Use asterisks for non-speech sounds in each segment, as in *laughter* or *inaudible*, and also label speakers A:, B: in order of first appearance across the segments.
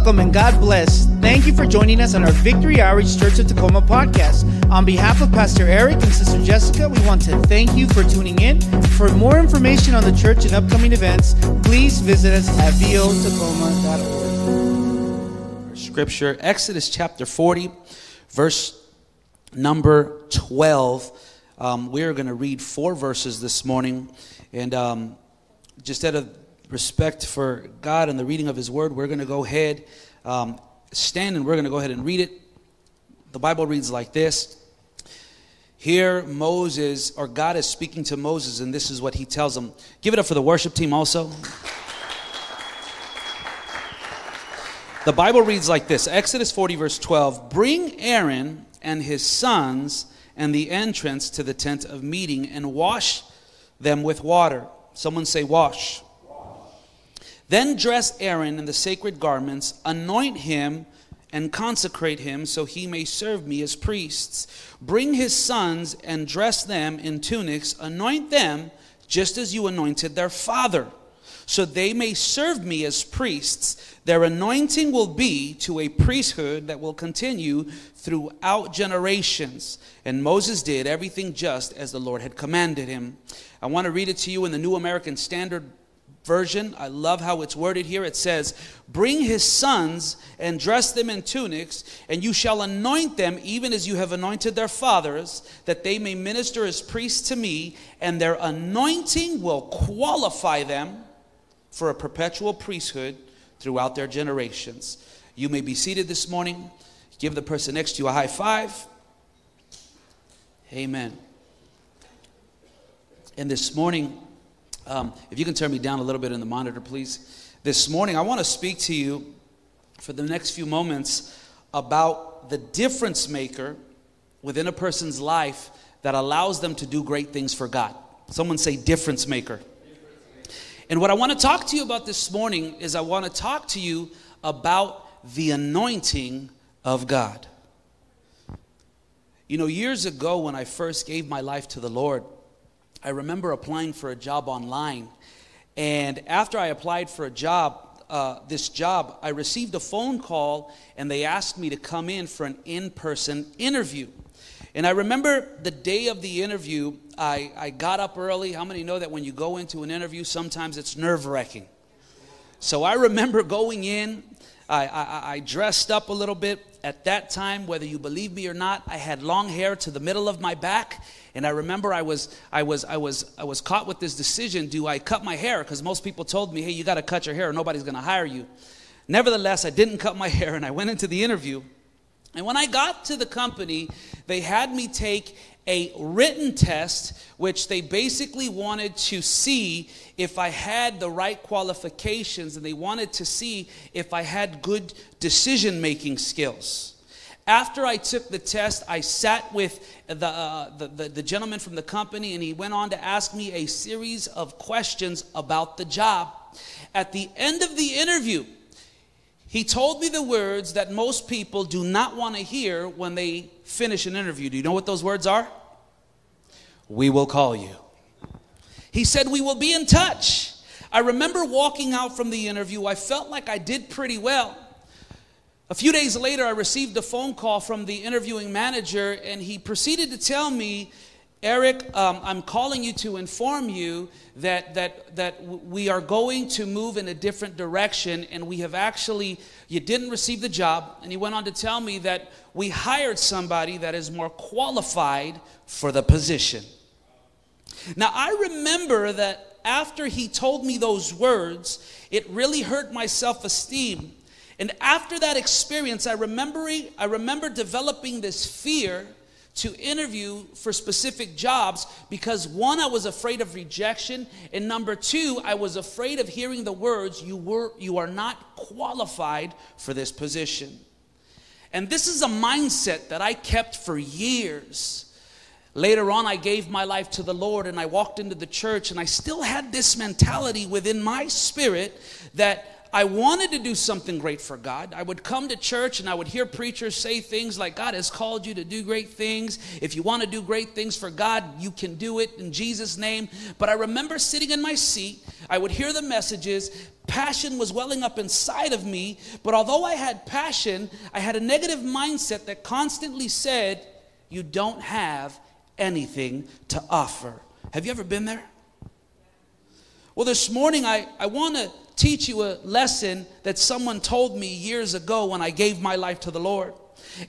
A: Welcome and God bless. Thank you for joining us on our Victory Outreach Church of Tacoma podcast. On behalf of Pastor Eric and Sister Jessica, we want to thank you for tuning in. For more information on the church and upcoming events, please visit us at votacoma.org.
B: Our Scripture, Exodus chapter 40, verse number 12. Um, we're going to read four verses this morning. And um, just out of respect for God and the reading of His Word, we're going to go ahead, um, stand, and we're going to go ahead and read it. The Bible reads like this. Here, Moses, or God is speaking to Moses, and this is what he tells him. Give it up for the worship team also. The Bible reads like this Exodus 40, verse 12 Bring Aaron and his sons and the entrance to the tent of meeting and wash them with water. Someone say, wash. Then dress Aaron in the sacred garments, anoint him and consecrate him so he may serve me as priests. Bring his sons and dress them in tunics, anoint them just as you anointed their father, so they may serve me as priests. Their anointing will be to a priesthood that will continue throughout generations. And Moses did everything just as the Lord had commanded him. I want to read it to you in the New American Standard version. I love how it's worded here. It says, Bring his sons and dress them in tunics, and you shall anoint them even as you have anointed their fathers, that they may minister as priests to me, and their anointing will qualify them for a perpetual priesthood throughout their generations. You may be seated this morning. Give the person next to you a high five. Amen. And this morning, um, if you can turn me down a little bit in the monitor, please. This morning, I want to speak to you for the next few moments about the difference maker within a person's life that allows them to do great things for God. Someone say, difference maker. And what I want to talk to you about this morning is I want to talk to you about the anointing of God. You know, years ago when I first gave my life to the Lord, I remember applying for a job online. And after I applied for a job, uh, this job, I received a phone call and they asked me to come in for an in person interview. And I remember the day of the interview, I, I got up early. How many know that when you go into an interview, sometimes it's nerve wracking? So I remember going in, I, I, I, dressed up a little bit. At that time, whether you believe me or not, I had long hair to the middle of my back. And I remember I was, I was, I was, I was caught with this decision do I cut my hair? Because most people told me, hey, you got to cut your hair or nobody's going to hire you. Nevertheless, I didn't cut my *laughs* hair and I went into the interview. And when I got to the company, they had me take a written test, which they basically wanted to see if I had the right qualifications and they wanted to see if I had good decision making skills. After I took the test, I sat with the, uh, the, the, the gentleman from the company and he went on to ask me a series of questions about the job. At the end of the interview, he told me the words that most people do not want to hear when they finish an interview. Do you know what those words are? We will call you. He said, We will be in touch. I remember walking out from the interview. I felt like I did pretty well. A few days later, I received a phone call from the interviewing manager, and he proceeded to tell me Eric, um, I'm calling you to inform you that, that, that we are going to move in a different direction, and we have actually, you didn't receive the job. And he went on to tell me that we hired somebody that is more qualified for the position. Now, I remember that after he told me those words, it really hurt my self esteem. And after that experience, I remember, I remember developing this fear to interview for specific jobs because one, I was afraid of rejection, and number two, I was afraid of hearing the words, you, were, you are not qualified for this position. And this is a mindset that I kept for years. Later on, I gave my life to the Lord and I walked into the church, and I still had this mentality within my spirit that I wanted to do something great for God. I would come to church and I would hear preachers say things like, God has called you to do great things. If you want to do great things for God, you can do it in Jesus' name. But I remember sitting in my seat, I would hear the messages. Passion was welling up inside of me. But although I had passion, I had a negative mindset that constantly said, You don't have anything to offer. Have you ever been there? Well, this morning I, I want to teach you a lesson that someone told me years ago when I gave my life to the Lord.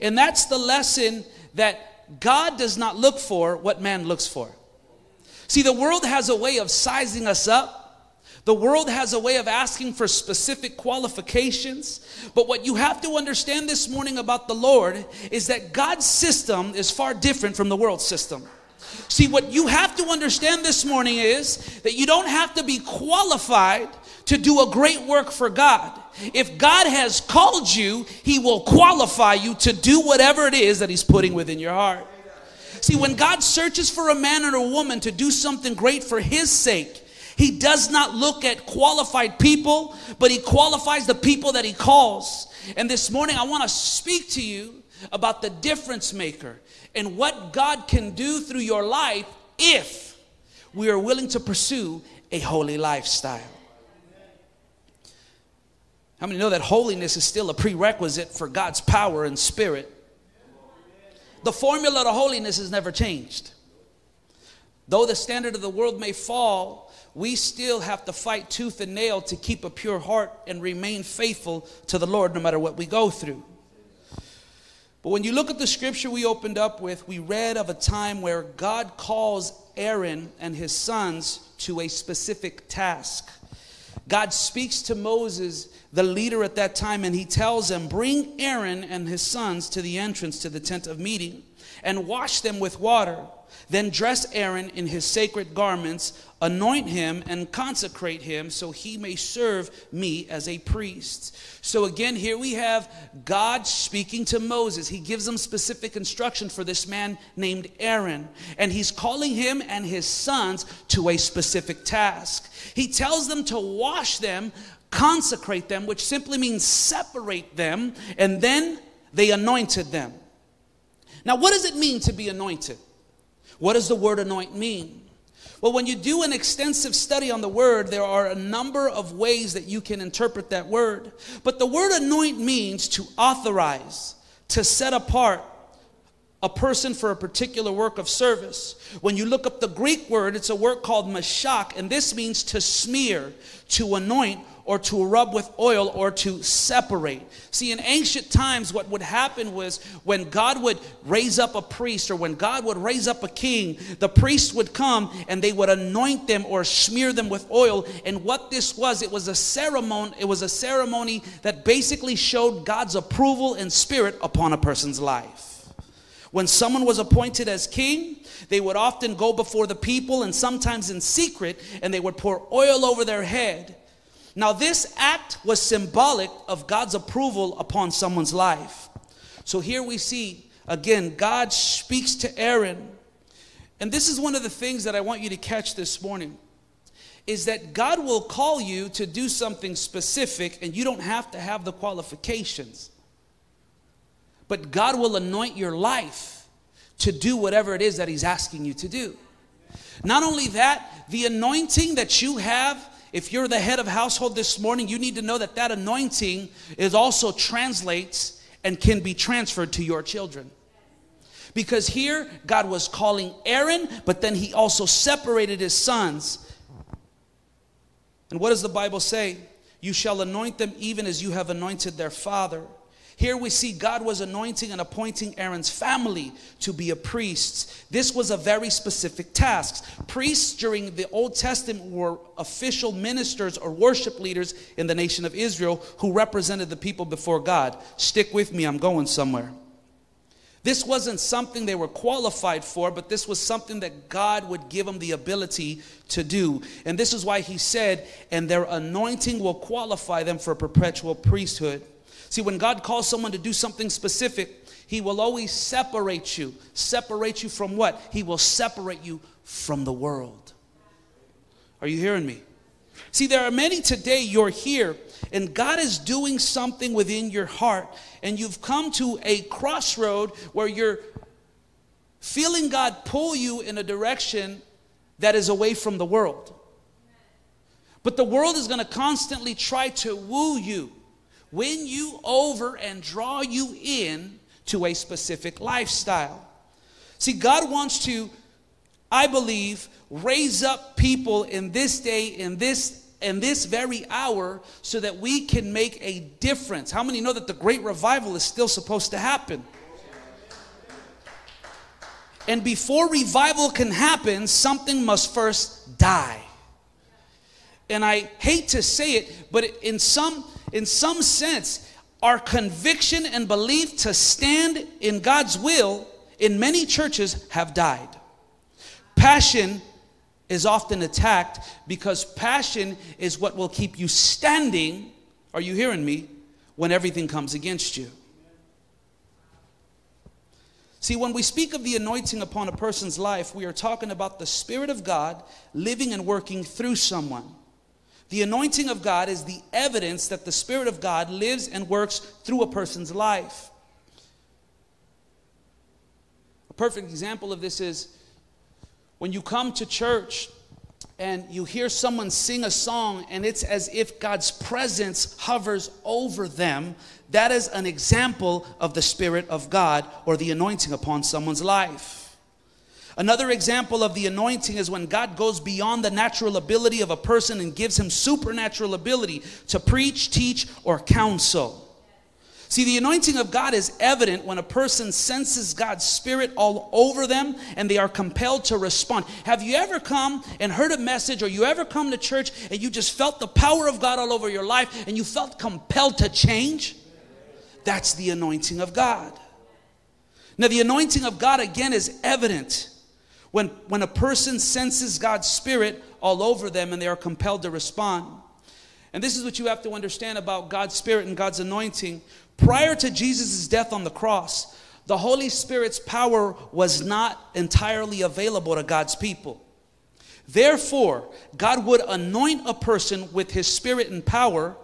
B: And that's the lesson that God does not look for what man looks for. See, the world has a way of sizing us up. The world has a way of asking for specific qualifications. But what you have to understand this morning about the Lord is that God's system is far different from the world's system. See, what you have to understand this morning is that you don't have to be qualified to do a great work for God. If God has called you, He will qualify you to do whatever it is that He's putting within your heart. See, when God searches for a man or a woman to do something great for His sake, He does not look at qualified people, but He qualifies the people that He calls. And this morning, I want to speak to you about the difference maker and what God can do through your life if we are willing to pursue a holy lifestyle. How many know that holiness is still a prerequisite for God's power and spirit? The formula to holiness has never changed. Though the standard of the world may fall, we still have to fight tooth and nail to keep a pure heart and remain faithful to the Lord no matter what we go through. But when you look at the scripture we opened up with, we read of a time where God calls Aaron and his sons to a specific task. God speaks to Moses the leader at that time, and he tells him, Bring Aaron and his sons to the entrance to the tent of meeting and wash them with water. Then dress Aaron in his sacred garments, anoint him, and consecrate him so he may serve me as a priest. So, again, here we have God speaking to Moses. He gives him specific instruction for this man named Aaron, and he's calling him and his sons to a specific task. He tells them to wash them consecrate them, which simply means separate them, and then they anointed them. Now, what does it mean to be anointed? What does the word anoint mean? Well, when you do an extensive study on the word, there are a number of ways that you can interpret that word. But the word anoint means to authorize, to set apart, a person for a particular work of service. When you look up the Greek word, it's a word called mashak, and this means to smear, to anoint, or to rub with oil or to separate. See, in ancient times, what would happen was when God would raise up a priest or when God would raise up a king, the priest would come and they would anoint them or smear them with oil. And what this was, it was a ceremony, it was a ceremony that basically showed God's approval and spirit upon a person's life. When someone was appointed as king, they would often go before the people and sometimes in secret, and they would pour oil over their head now, this act was symbolic of God's approval upon someone's life. So here we see, again, God speaks to Aaron. And this is one of the things that I want you to catch this morning is that God will call you to do something specific and you don't have to have the qualifications. But God will anoint your life to do whatever it is that He's asking you to do. Not only that, the anointing that you have if you're the head of household this morning, you need to know that that anointing is also translates and can be transferred to your children. Because here, God was calling Aaron, but then he also separated his sons. And what does the Bible say? You shall anoint them even as you have anointed their father. Here we see God was anointing and appointing Aaron's family to be a priest. This was a very specific task. Priests during the Old Testament were official ministers or worship leaders in the nation of Israel who represented the people before God. Stick with me, I'm going somewhere. This wasn't something they were qualified for, but this was something that God would give them the ability to do. And this is why he said, and their anointing will qualify them for perpetual priesthood. See, when God calls someone to do something specific, He will always separate you. Separate you from what? He will separate you from the world. Are you hearing me? See, there are many today, you're here and God is doing something within your heart, and you've come to a crossroad where you're feeling God pull you in a direction that is away from the world. But the world is going to constantly try to woo you, win you over, and draw you in to a specific lifestyle. See, God wants to, I believe, raise up people in this day, in this in this very hour so that we can make a difference. How many know that the great revival is still supposed to happen? And before revival can happen, something must first die. And I hate to say it, but in some in some sense, our conviction and belief to stand in God's will in many churches have died. Passion is often attacked because passion is what will keep you standing. Are you hearing me? When everything comes against you. See, when we speak of the anointing upon a person's life, we are talking about the Spirit of God living and working through someone. The anointing of God is the evidence that the Spirit of God lives and works through a person's life. A perfect example of this is when you come to church and you hear someone sing a song and it's as if God's presence hovers over them, that is an example of the Spirit of God or the anointing upon someone's life. Another example of the anointing is when God goes beyond the natural ability of a person and gives him supernatural ability to preach, teach, or counsel. See, the anointing of God is evident when a person senses God's Spirit all over them and they are compelled to respond. Have you ever come and heard a message, or you ever come to church and you just felt the power of God all over your life and you felt compelled to change? That's the anointing of God. Now, the anointing of God again is evident when, when a person senses God's Spirit all over them and they are compelled to respond. And this is what you have to understand about God's Spirit and God's anointing. Prior to Jesus' death on the cross, the Holy Spirit's power was not entirely available to God's people. Therefore, God would anoint a person with his spirit and power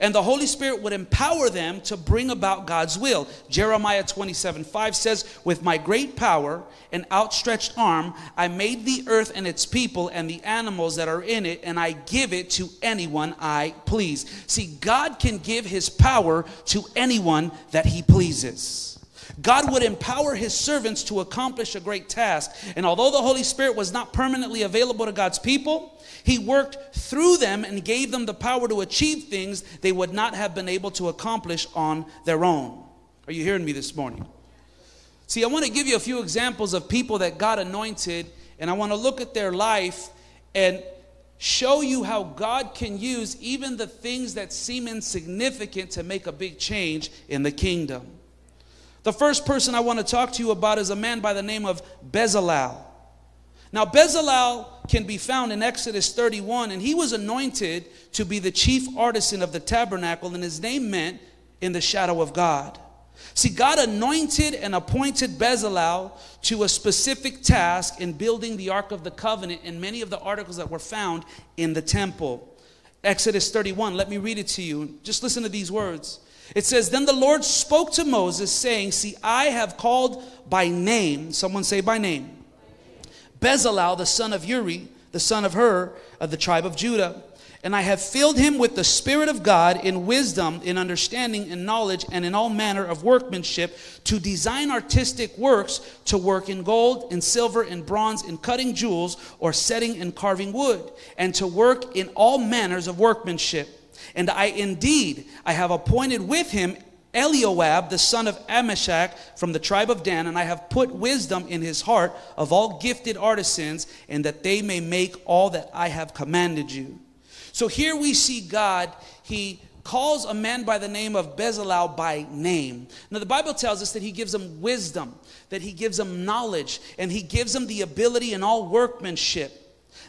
B: and the Holy Spirit would empower them to bring about God's will. Jeremiah 27 5 says, With my great power and outstretched arm, I made the earth and its people and the animals that are in it, and I give it to anyone I please. See, God can give his power to anyone that he pleases. God would empower his servants to accomplish a great task. And although the Holy Spirit was not permanently available to God's people, he worked through them and gave them the power to achieve things they would not have been able to accomplish on their own. Are you hearing me this morning? See, I want to give you a few examples of people that God anointed, and I want to look at their life and show you how God can use even the things that seem insignificant to make a big change in the kingdom. The first person I want to talk to you about is a man by the name of Bezalel. Now, Bezalel can be found in Exodus 31, and he was anointed to be the chief artisan of the tabernacle, and his name meant in the shadow of God. See, God anointed and appointed Bezalel to a specific task in building the Ark of the Covenant and many of the articles that were found in the temple. Exodus 31, let me read it to you. Just listen to these words. It says, Then the Lord spoke to Moses, saying, See, I have called by name, someone say by name, Bezalel, the son of Uri, the son of Hur, of the tribe of Judah. And I have filled him with the Spirit of God in wisdom, in understanding, in knowledge, and in all manner of workmanship to design artistic works, to work in gold, in silver, in bronze, in cutting jewels, or setting and carving wood, and to work in all manners of workmanship. And I indeed, I have appointed with him Eliab, the son of Amishak from the tribe of Dan, and I have put wisdom in his heart of all gifted artisans, and that they may make all that I have commanded you. So here we see God, he calls a man by the name of Bezalel by name. Now, the Bible tells us that he gives him wisdom, that he gives him knowledge, and he gives him the ability in all workmanship.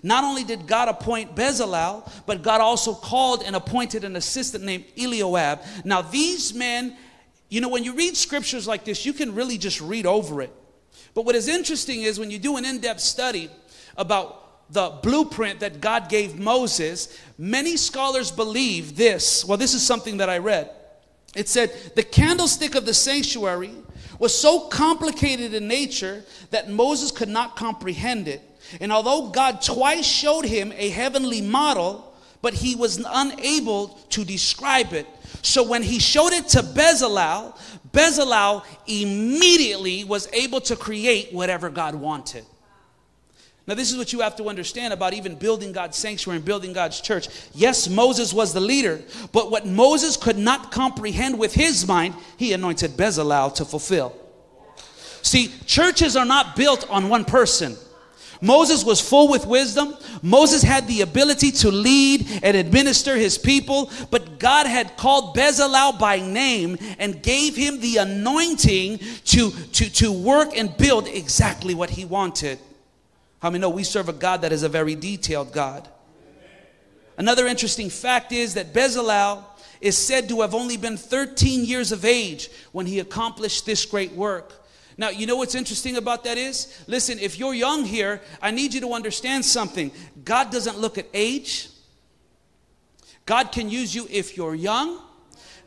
B: Not only did God appoint Bezalel, but God also called and appointed an assistant named Eliab. Now, these men, you know, when you read scriptures like this, you can really just read over it. But what is interesting is when you do an in depth study about the blueprint that God gave Moses, many scholars believe this. Well, this is something that I read. It said, The candlestick of the sanctuary was so complicated in nature that Moses could not comprehend it. And although God twice showed him a heavenly model, but he was unable to describe it. So when he showed it to Bezalel, Bezalel immediately was able to create whatever God wanted. Now, this is what you have to understand about even building God's sanctuary and building God's church. Yes, Moses was the leader, but what Moses could not comprehend with his mind, he anointed Bezalel to fulfill. See, churches are not built on one person. Moses was full with wisdom. Moses had the ability to lead and administer his people, but God had called Bezalel by name and gave him the anointing to, to, to work and build exactly what he wanted. How many know we serve a God that is a very detailed God? Another interesting fact is that Bezalel is said to have only been 13 years of age when he accomplished this great work. Now, you know what's interesting about that is? Listen, if you're young here, I need you to understand something. God doesn't look at age. God can use you if you're young.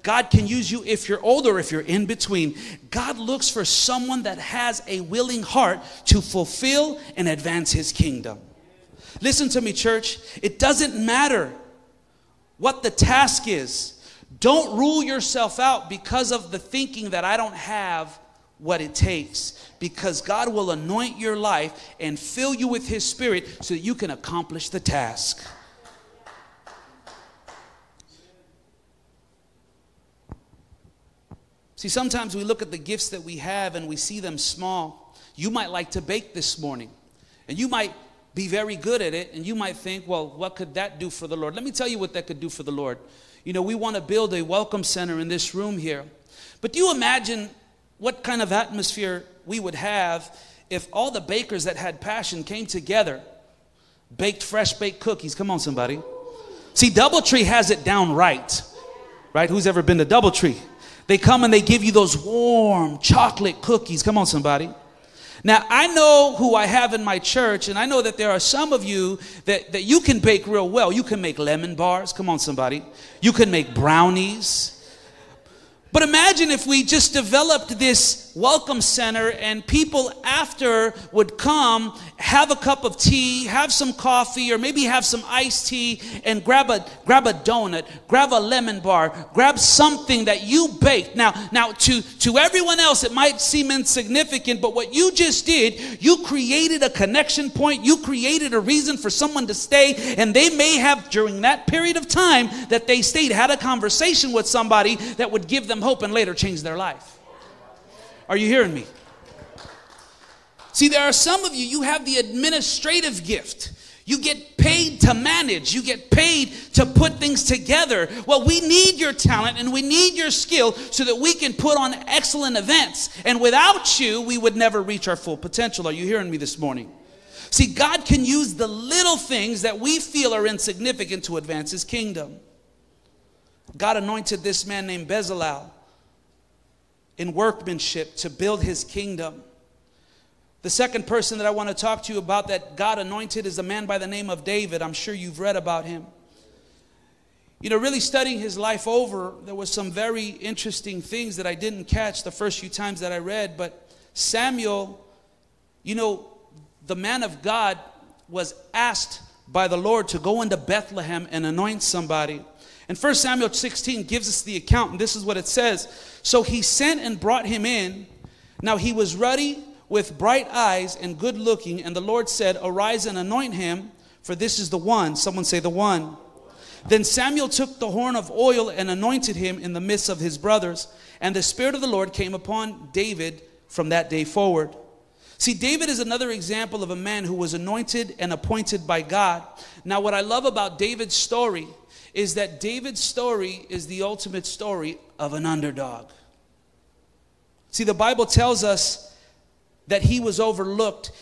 B: God can use you if you're older, if you're in between. God looks for someone that has a willing heart to fulfill and advance his kingdom. Listen to me, church. It doesn't matter what the task is. Don't rule yourself out because of the thinking that I don't have what it takes because God will anoint your life and fill you with His Spirit so that you can accomplish the task. See, sometimes we look at the gifts that we have and we see them small. You might like to bake this morning, and you might be very good at it, and you might think, well, what could that do for the Lord? Let me tell you what that could do for the Lord. You know, we want to build a welcome center in this room here. But do you imagine what kind of atmosphere we would have if all the bakers that had passion came together, baked fresh baked cookies. Come on, somebody. See, Doubletree has it down right. Right? Who's ever been to Doubletree? They come and they give you those warm chocolate cookies. Come on, somebody. Now, I know who I have in my church, and I know that there are some of you that, that you can bake real well. You can make lemon bars. Come on, somebody. You can make brownies. But imagine if we just developed this welcome center and people after would come, have a cup of tea, have some coffee, or maybe have some iced tea and grab a grab a donut, grab a lemon bar, grab something that you baked. Now, now to, to everyone else it might seem insignificant, but what you just did, you created a connection point, you created a reason for someone to stay, and they may have during that period of time that they stayed, had a conversation with somebody that would give them hope and later change their life. Are you hearing me? See, there are some of you, you have the administrative gift. You get paid to manage. You get paid to put things together. Well, we need your talent and we need your skill so that we can put on excellent events. And without you, we would never reach our full potential. Are you hearing me this morning? See, God can use the little things that we feel are insignificant to advance His kingdom. God anointed this man named Bezalel in workmanship to build his kingdom. The second person that I want to talk to you about that God anointed is a man by the name of David. I'm sure you've read about him. You know, really studying his life over, there was some very interesting things that I didn't catch the first few times that I read. But Samuel, you know, the man of God was asked by the Lord to go into Bethlehem and anoint somebody. And 1 Samuel 16 gives us the account, and this is what it says. So he sent and brought him in. Now he was ruddy with bright eyes and good looking, and the Lord said, Arise and anoint him, for this is the one. Someone say, The one. Then Samuel took the horn of oil and anointed him in the midst of his brothers, and the Spirit of the Lord came upon David from that day forward. See, David is another example of a man who was anointed and appointed by God. Now, what I love about David's story is that David's story is the ultimate story of an underdog. See, the Bible tells us that he was overlooked.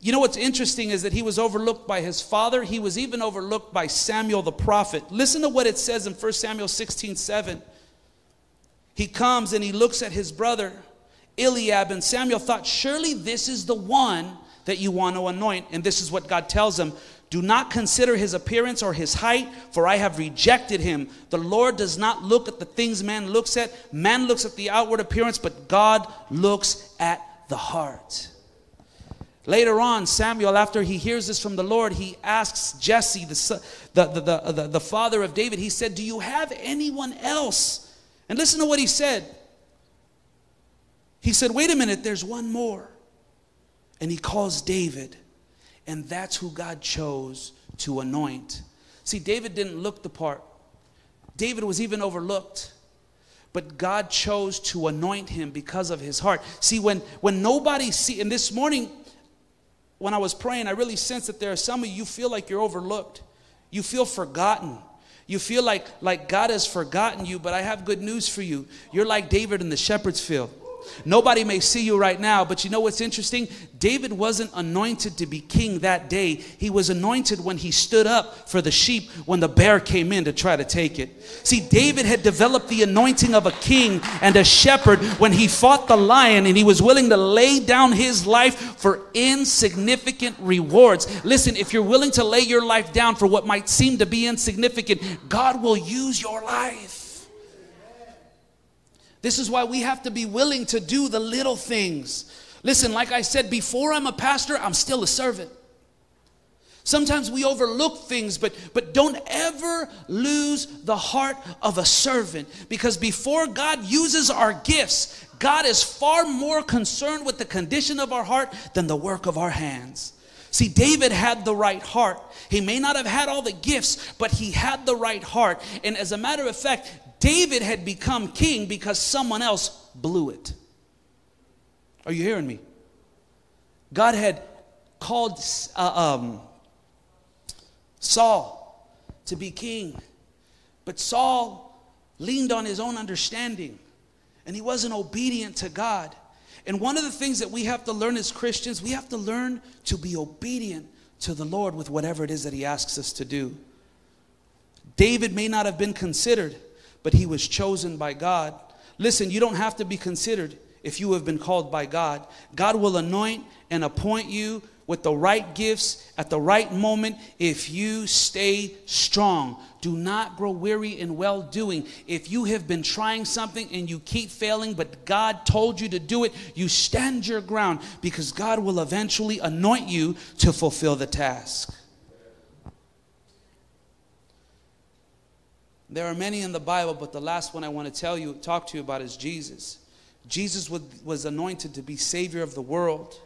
B: You know what's interesting is that he was overlooked by his father. He was even overlooked by Samuel the prophet. Listen to what it says in 1 Samuel 16 7. He comes and he looks at his brother Eliab, and Samuel thought, Surely this is the one that you want to anoint. And this is what God tells him Do not consider his appearance or his height, for I have rejected him. The Lord does not look at the things man looks at. Man looks at the outward appearance, but God looks at the heart. Later on, Samuel, after he hears this from the Lord, he asks Jesse, the, the, the, the father of David, he said, Do you have anyone else? And listen to what he said. He said, Wait a minute, there's one more. And he calls David. And that's who God chose to anoint. See, David didn't look the part, David was even overlooked. But God chose to anoint him because of his heart. See, when, when nobody see, and this morning when I was praying, I really sensed that there are some of you feel like you're overlooked. You feel forgotten. You feel like, like God has forgotten you, but I have good news for you. You're like David in the shepherd's field. Nobody may see you right now, but you know what's interesting? David wasn't anointed to be king that day. He was anointed when he stood up for the sheep when the bear came in to try to take it. See, David had developed the anointing of a king and a shepherd when he fought the lion and he was willing to lay down his life for insignificant rewards. Listen, if you're willing to lay your life down for what might seem to be insignificant, God will use your life. This is why we have to be willing to do the little things. Listen, like I said, before I'm a pastor, I'm still a servant. Sometimes we overlook things, but, but don't ever lose the heart of a servant because before God uses our gifts, God is far more concerned with the condition of our heart than the work of our hands. See, David had the right heart. He may not have had all the gifts, but he had the right heart. And as a matter of fact, David had become king because someone else blew it. Are you hearing me? God had called uh, um, Saul to be king, but Saul leaned on his own understanding and he wasn't obedient to God. And one of the things that we have to learn as Christians, we have to learn to be obedient to the Lord with whatever it is that he asks us to do. David may not have been considered but he was chosen by God. Listen, you don't have to be considered if you have been called by God. God will anoint and appoint you with the right gifts at the right moment if you stay strong. Do not grow weary in well doing. If you have been trying something and you keep failing, but God told you to do it, you stand your ground because God will eventually anoint you to fulfill the task. There are many in the Bible, but the last one I want to tell you, talk to you about is Jesus. Jesus was anointed to be Savior of the world.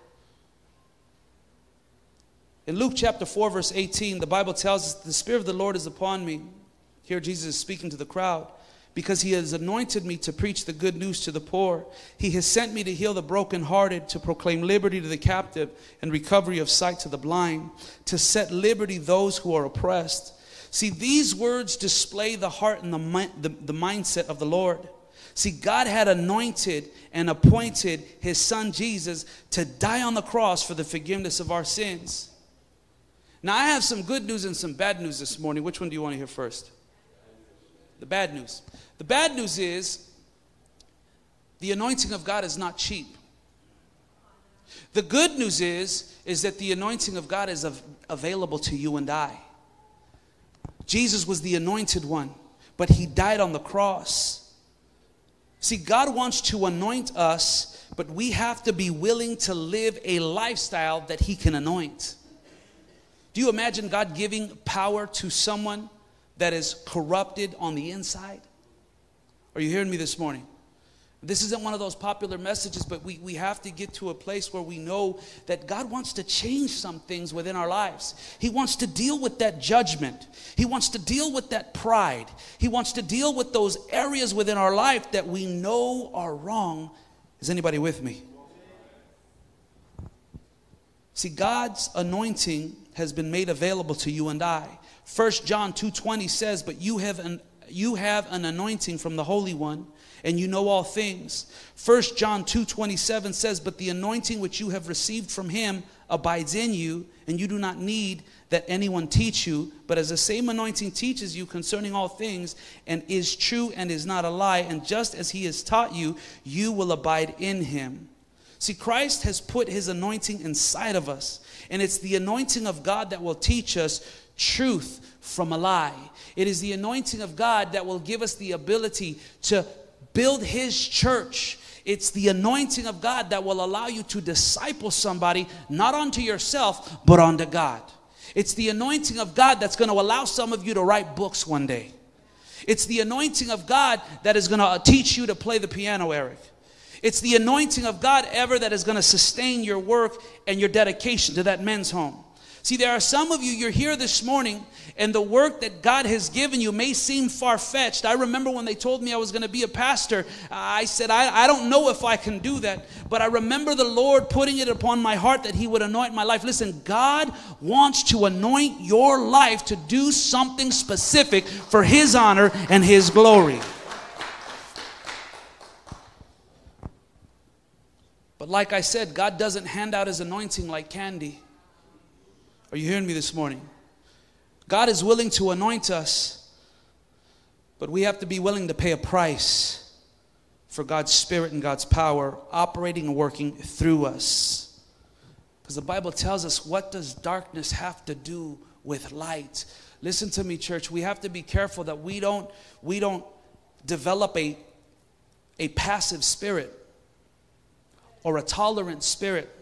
B: In Luke chapter 4, verse 18, the Bible tells us, The Spirit of the Lord is upon me. Here Jesus is speaking to the crowd. Because he has anointed me to preach the good news to the poor. He has sent me to heal the brokenhearted, to proclaim liberty to the captive, and recovery of sight to the blind, to set liberty those who are oppressed See, these words display the heart and the, the, the mindset of the Lord. See, God had anointed and appointed his son Jesus to die on the cross for the forgiveness of our sins. Now, I have some good news and some bad news this morning. Which one do you want to hear first? The bad news. The bad news is the anointing of God is not cheap. The good news is is that the anointing of God is av- available to you and I. Jesus was the anointed one, but he died on the cross. See, God wants to anoint us, but we have to be willing to live a lifestyle that he can anoint. Do you imagine God giving power to someone that is corrupted on the inside? Are you hearing me this morning? This isn't one of those popular messages, but we, we have to get to a place where we know that God wants to change some things within our lives. He wants to deal with that judgment, He wants to deal with that pride, He wants to deal with those areas within our life that we know are wrong. Is anybody with me? See, God's anointing has been made available to you and I. 1 John 2:20 says, "But you have an you have an anointing from the Holy One." And you know all things. 1 John 2:27 says, "But the anointing which you have received from him abides in you, and you do not need that anyone teach you, but as the same anointing teaches you concerning all things and is true and is not a lie, and just as he has taught you, you will abide in him." See, Christ has put his anointing inside of us, and it's the anointing of God that will teach us truth from a lie. It is the anointing of God that will give us the ability to build his church. It's the anointing of God that will allow you to disciple somebody, not unto yourself, but unto God. It's the anointing of God that's going to allow some of you to write books one day. It's the anointing of God that is going to uh, teach you to play the piano, Eric. It's the anointing of God ever that is going to sustain your work and your dedication to that men's home. See, there are some of you, you're here this morning, and the work that God has given you may seem far fetched. I remember when they told me I was going to be a pastor, I said, I, I don't know if I can do that. But I remember the Lord putting it upon my heart that He would anoint my life. Listen, God wants to anoint your life to do something specific for His honor and His glory. But like I said, God doesn't hand out his anointing like candy. Are you hearing me this morning? God is willing to anoint us, but we have to be willing to pay a price for God's Spirit and God's power operating and working through us. Because the Bible tells us, what does darkness have to do with light? Listen to me, church. We have to be careful that we don't, we don't develop a, a passive spirit or a tolerant spirit.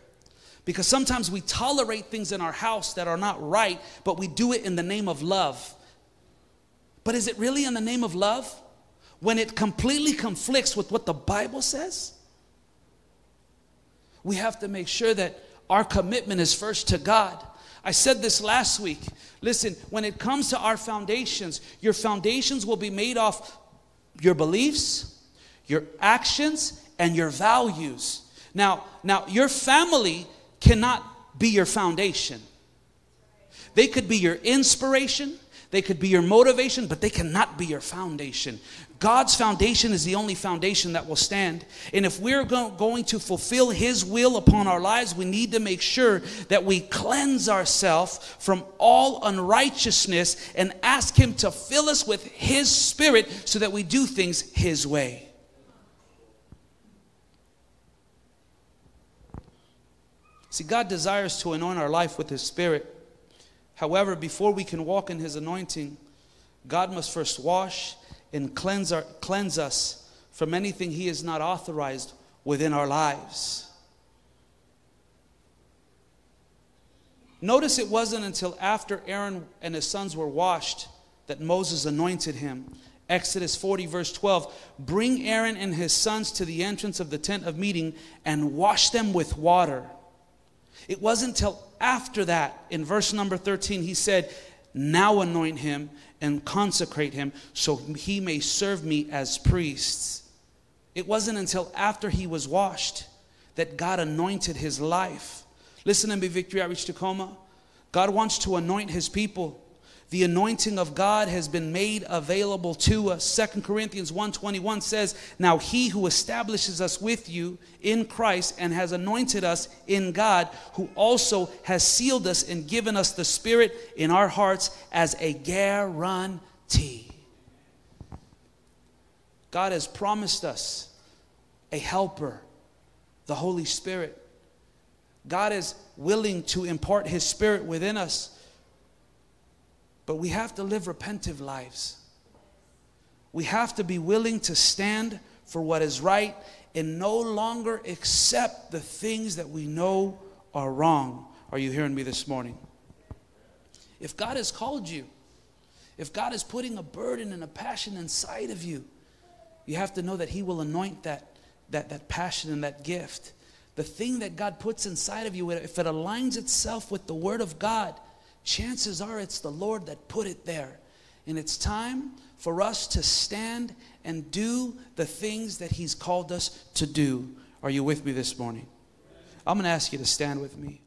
B: Because sometimes we tolerate things in our house that are not right, but we do it in the name of love. But is it really in the name of love? When it completely conflicts with what the Bible says? We have to make sure that our commitment is first to God. I said this last week. Listen, when it comes to our foundations, your foundations will be made off your beliefs, your actions, and your values. Now, now your family cannot be your foundation. They could be your inspiration, they could be your motivation, but they cannot be your foundation. God's foundation is the only foundation that will stand. And if we're go- going to fulfill His will upon our lives, we need to make sure that we cleanse ourselves from all unrighteousness and ask Him to fill us with His Spirit so that we do things His way. See, God desires to anoint our life with His Spirit. However, before we can walk in His anointing, God must first wash and cleanse, our, cleanse us from anything He has not authorized within our lives. Notice it wasn't until after Aaron and his sons were washed that Moses anointed him. Exodus 40, verse 12 Bring Aaron and his sons to the entrance of the tent of meeting and wash them with water. It wasn't until after that, in verse number 13, he said, Now anoint him and consecrate him so he may serve me as priests. It wasn't until after he was washed that God anointed his life. Listen to me, Victory Outreach Tacoma. God wants to anoint his people the anointing of God has been made available to us. Second Corinthians 1:21 says, "Now he who establishes us with you in Christ and has anointed us in God, who also has sealed us and given us the Spirit in our hearts as a guarantee." God has promised us a helper, the Holy Spirit. God is willing to impart his spirit within us. But we have to live repentive lives. We have to be willing to stand for what is right and no longer accept the things that we know are wrong. Are you hearing me this morning? If God has called you, if God is putting a burden and a passion inside of you, you have to know that He will anoint that, that, that passion and that gift. The thing that God puts inside of you, if it aligns itself with the Word of God, chances are it's the Lord that put it there. And it's time for us to stand and do the things that He's called us to do. Are you with me this morning? I'm going to ask you to stand with me.